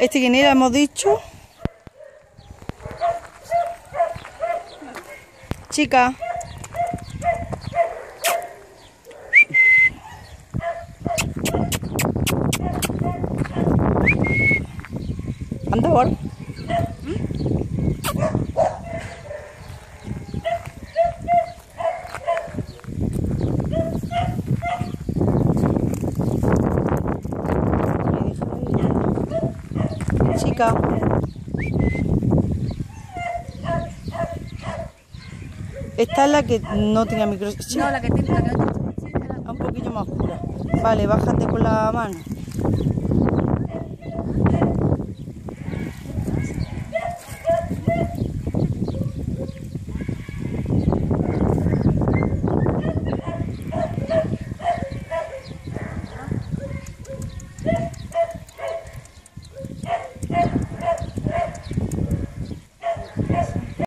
¿Este quién era? Hemos dicho. Chica. Anda, ahora. Chica. Esta es la que no tenía micro. No, la que tiene, la que. Un poquillo más oscura. Vale, bájate con la mano.